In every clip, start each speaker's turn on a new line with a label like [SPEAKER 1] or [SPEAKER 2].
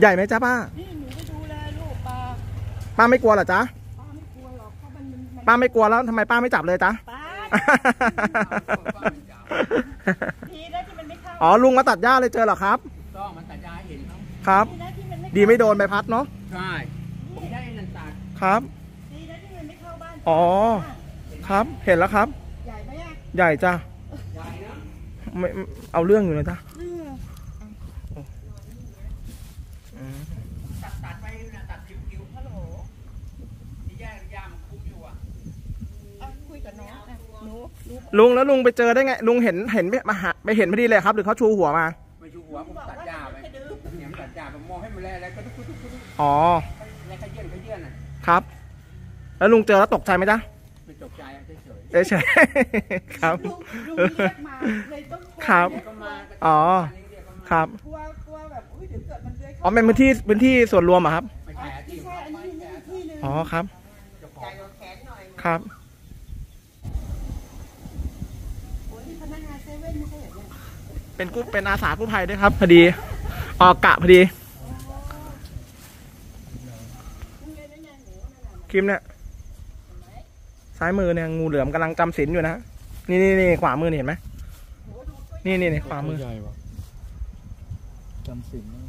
[SPEAKER 1] ใหญ่ไหมจ๊ะป้า
[SPEAKER 2] นี่หนูไปดูแลลูกปลา
[SPEAKER 1] ป้าไม่กลัวเหรอจ๊ะ
[SPEAKER 2] ป้าไม่กลัวหรอกเพราะมันมันมัน
[SPEAKER 1] ป้าไม่กลัวแล้วทำไมป้าไม่จับเลยจ๊ะ
[SPEAKER 2] ป้าดีนะที่มันไม่เข้า
[SPEAKER 1] อ๋อลุงมาตัดหญ้าเลยเจอเหรอครับ
[SPEAKER 3] ต้องมันตัดยาให้เห็นเขา
[SPEAKER 1] ครับ
[SPEAKER 2] ดีนะที่มันไม่
[SPEAKER 1] ดีไม่โดนใบพัดเนาะ
[SPEAKER 3] ใช่ผมได้นันตัด
[SPEAKER 1] ครับ
[SPEAKER 2] ดีนะที่มันไม่เข้าบ้าน
[SPEAKER 1] อ๋อ ครับ เห็นแล้วครับ
[SPEAKER 2] ใหญ่ไหมอะ
[SPEAKER 1] ใหญ่จ้ะ
[SPEAKER 3] ใหญ่นะ
[SPEAKER 1] ไม่เอาเรื่องอยู่เลยจ้ะ
[SPEAKER 2] เออ
[SPEAKER 1] อืม
[SPEAKER 3] ตัดตัดไปนะตัดคิ้วคิ้วฮัลโหลที่แยกยามันคุ้มอยู่อะ
[SPEAKER 2] เอาคุยกับน้องอะหนูหนู
[SPEAKER 1] ลุงแล้วลุงไปเจอได้ไง ลุงเห็นเห็นไปมาหาไปเห็นพอดีเลยครับ หรือเขาชูหัวมา
[SPEAKER 3] ไม่ชูหัวผมตัดยาไปเนี่ยมันตัดยาผมมองให้มันแล้วแล้วก็ทุกทุกทุกทุก
[SPEAKER 1] อ๋อ
[SPEAKER 3] แล้วขยื่นขยื่นอะ
[SPEAKER 1] ครับ แล้วลุงเจอแล้วตกใจไหมจ๊ะ
[SPEAKER 3] ไม่ตกใจอะเฉย
[SPEAKER 1] เฉยๆครับ
[SPEAKER 2] ลุงลุงเรียกมาเลยต้องโท
[SPEAKER 1] ครับ
[SPEAKER 3] ๆเรียกก็มาก็
[SPEAKER 1] อ๋อ
[SPEAKER 3] เรียกก็มา
[SPEAKER 1] ครับ
[SPEAKER 2] กลัวกลัวแบบอุ้ยเดี๋ยวเกิดมันเลื้อยเข้า
[SPEAKER 1] อ๋อเป็นพื้นที่พื้นที่ส่วนรวมเหรอะครับ
[SPEAKER 3] ไม่ใช่ที่
[SPEAKER 2] ใช่อันนี้นี่ที่หนึง
[SPEAKER 1] อ๋อครับ
[SPEAKER 3] เจ้าขอ
[SPEAKER 2] ใหญ่
[SPEAKER 3] ง
[SPEAKER 2] กว่าแขนหน่อย
[SPEAKER 1] ครับ
[SPEAKER 2] โอ้ยนี่พนักงานเซเว่นไม่ใช่เหรอเนี่ย
[SPEAKER 1] เป็นกู้เป็นอาสากู้ภัยด้วยครับพอดี ออกกะพอดีคลิปเนี่ยซ้ายมือเนี่ยงูเหลือมกำลังจำศีลอยู่นะนี่นี่นี่ขวามือเห็นไหมนี่นี่นี่ขวามือ
[SPEAKER 4] ใหญ่ว่ะจำศีลนะ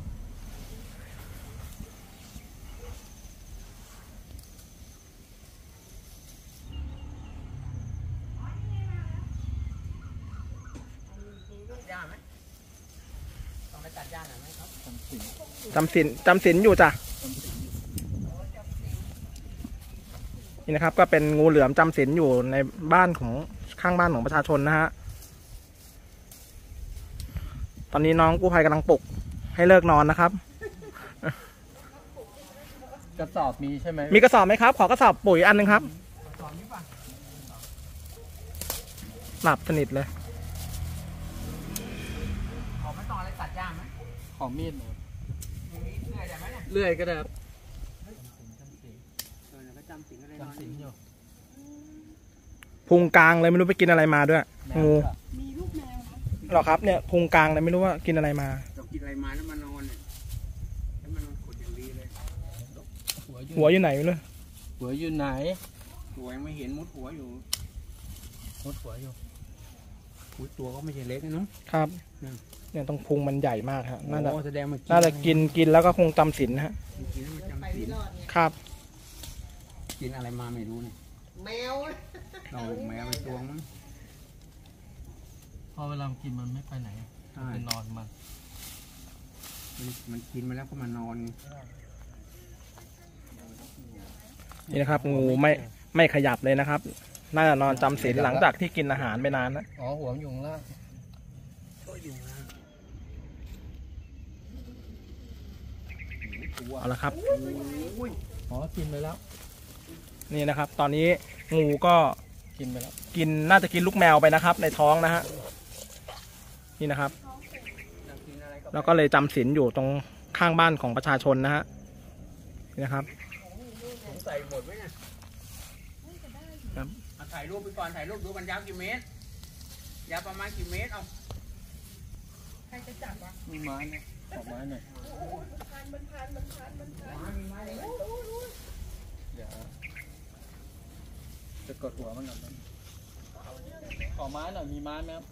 [SPEAKER 3] ยาไหมต้องไปตัดยาหน่อยไหมครับ
[SPEAKER 4] จำสิน
[SPEAKER 1] จำศีลจำศีลอยู่จ้ะนี่นะครับ ก็เป็นงูเหลือมจำศีลอยู่ในบ้านของข้างบ้านของประชาชนนะฮะตอนนี้น้องกู้ภัยกำลังปลุกให้เลิกนอนนะครับ
[SPEAKER 4] กระสอบมีใช่ไหม
[SPEAKER 1] มีกระสอบไหมครับ ขอกระสอบปุ๋ยอันหนึงครับ
[SPEAKER 3] ตอนนี้ป่ะ
[SPEAKER 1] หลับสนิทเลย
[SPEAKER 3] ขอไม่ต้องอะไรตัดยาไหม
[SPEAKER 4] ขอมีดหน่อย
[SPEAKER 3] มี เลื่อยได้ไหมเนี่ย
[SPEAKER 4] เลื่อยก็ได้ครับ
[SPEAKER 3] เออแล้วก็จำสิ่งอะไรนอน
[SPEAKER 4] จำสินอยู่
[SPEAKER 1] พุงกลางเลยไม่รู้ไปกินอะไรมาด้วย
[SPEAKER 4] แม
[SPEAKER 1] งู
[SPEAKER 4] วก็
[SPEAKER 2] มีลูกแมวนะ
[SPEAKER 1] หรอครับเนี่ยพุงกลางเลยไม่รู้ว่ากินอะไรมา
[SPEAKER 3] เรากินอะไรมาแล้วมานอนเนี่ยแล้วมันนอนขดอย่างดีเลย
[SPEAKER 4] หัวอยู่
[SPEAKER 1] หัวอยู่ไหนไม่รู้
[SPEAKER 4] หัวอยู่ไหน
[SPEAKER 3] หัวยังไม่เห็นมุดหัวอยู่
[SPEAKER 4] มุดหัวอยู่
[SPEAKER 3] อุ้ยตัวก็ไม่ใช่เล็กนะเนาะ
[SPEAKER 1] ครับ
[SPEAKER 3] อืม
[SPEAKER 1] เนี่ยต้องพุงมันใหญ่มากฮะน่าจะ
[SPEAKER 3] โอ้แสดงมัน
[SPEAKER 1] น่าจะกินกินแล้วก็คงจำศีลนะฮะ
[SPEAKER 3] กินแล้วมันจำศีล
[SPEAKER 1] ครับ
[SPEAKER 3] กินอะไรมาไม่รู้เนี่ย
[SPEAKER 2] แมว
[SPEAKER 3] เราแมวไปตวงมั้ง
[SPEAKER 4] พอเวลามันกินมันไม่ไปไหน
[SPEAKER 3] ใช่
[SPEAKER 4] มันนอนมัน
[SPEAKER 3] มันมันกินมาแล้วก็มานอน
[SPEAKER 1] นี่นะครับ งูไม่ไม่ขยับเลยนะครับ น่าจะนอนจำศีลหลังจากที่กินอาหารไปนานนะ
[SPEAKER 4] อ๋อหัวมันอยู่ข้างล่าง
[SPEAKER 1] เอาละครับ
[SPEAKER 4] อ๋อกินไปแล้ว
[SPEAKER 1] นี่นะครับ ตอนนี้งูก็
[SPEAKER 4] กินไปแล้ว
[SPEAKER 1] กินน่าจะกินลูกแมวไปนะครับ ในท้องนะฮะ นี่นะครับ แล้วก็เลยจำศีลอยู่ตรงข้างบ้านของประชาชนนะฮะ นี่นะครับ
[SPEAKER 3] ผมใส่หมดไหมเนี่ย
[SPEAKER 1] ครับ
[SPEAKER 3] ถ่ายรูปไปก่อนถ่ายรูปดูมันยาวกี่เมตรยาวประมาณกี่เมตรเอา
[SPEAKER 2] ใครจะจับวะ
[SPEAKER 4] มีไม้นะขอไม้หน่อย
[SPEAKER 2] พันมันพันมันพันมันพัน
[SPEAKER 4] เดี๋ยวจะกดหัวมันก่อนนะขอไม้หน่อยมีไม้ไหมครับ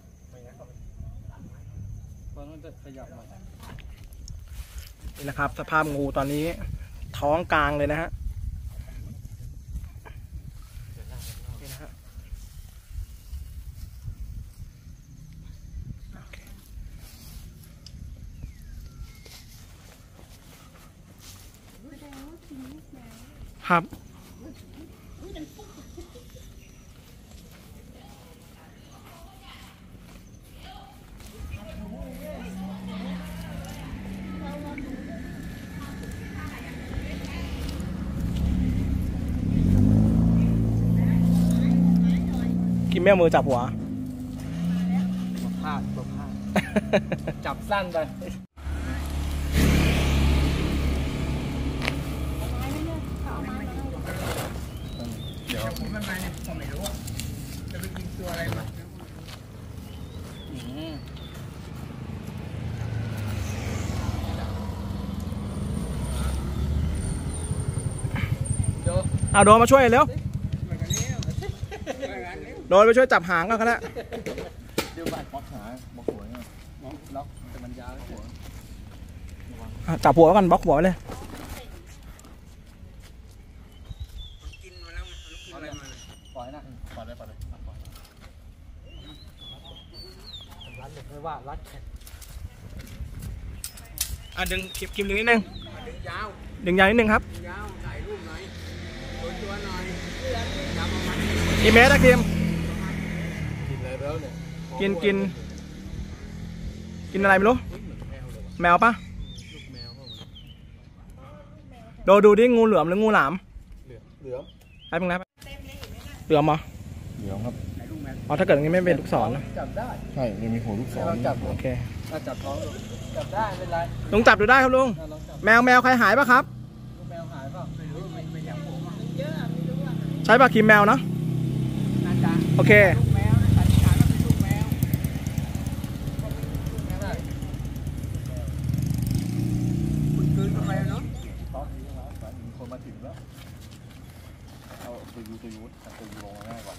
[SPEAKER 4] เพราะมันจะขยับมา
[SPEAKER 1] นี่นะครับ สภาพงูตอนนี้ท้องกลางเลยนะฮะนี่นะฮะโอเค ครับกินไม่มือจับหัว
[SPEAKER 4] ตัวพลาดตัวพลาดจับสั้นไป
[SPEAKER 3] เดี๋ยวผมมัมาเนี่ยผมไม่รู้อะจะไปกินตัวอะไรมา
[SPEAKER 1] เอาโดนมาช่วยเร็ว โดนไปช่วยจับหางก็คณะ
[SPEAKER 4] เดี๋ยวบาดบล็อกหาบล็อกหัวเนี่ยล็อกแต่มันยาวหัว
[SPEAKER 1] จับหัวกันบล็อกหัวเล
[SPEAKER 4] ย รัดเลยไม่ว่ารัดแขน
[SPEAKER 1] อะดึงคิมคิมดึงนิดนึง
[SPEAKER 3] ดึงยาว
[SPEAKER 1] ดึงยาวนิดนึงครับ
[SPEAKER 3] ดึงยาวถ่ายรูปหน่อยตัวตัวหน่อยจำเอามัน
[SPEAKER 1] กี่เมตรอะคิม
[SPEAKER 4] กินอะไรไปแล้วเนี่ย
[SPEAKER 1] กินกิน กินอะไรไม่รู้ แมวปะ
[SPEAKER 4] ลูกแมวเขา
[SPEAKER 1] โดดูดิงูเหลือมหรืองูหลาม
[SPEAKER 4] เหลือม
[SPEAKER 1] ไปเป็นไงปะเหลือมเหรอ
[SPEAKER 4] เหลือมครับ
[SPEAKER 1] อ๋อถ้าเกิดอย่างนี้ไม่เป็นลูกศรนะ
[SPEAKER 4] จับได้
[SPEAKER 5] ใช่มันมีหัวลูกศร
[SPEAKER 4] ลองจับ
[SPEAKER 1] โอเค
[SPEAKER 4] ถ้าจับท้องดูจับได้ไม่เป็นไร
[SPEAKER 1] ลุงจับดูได้ครับลุง
[SPEAKER 4] ถ้าลองจับ
[SPEAKER 1] แมวแมวใครหายปะครับ
[SPEAKER 4] ลูกแมวหายเปล่าไม่รู้ไม่ไม่จับผม
[SPEAKER 1] ใช่ปะคิมแมวเนาะ
[SPEAKER 3] น่าจะ
[SPEAKER 1] โอเค
[SPEAKER 3] ลูกแมวนะสันนิษฐานว่าเป็นลูกแมว
[SPEAKER 4] ได้
[SPEAKER 3] คุณคืนเข้าไปแล้วเนาะ
[SPEAKER 5] ตอนนี้นะครับมีคนมาถึงแล้วเอาตัวยูตัวยูเอาตัวยูลงมาง่ายกว่า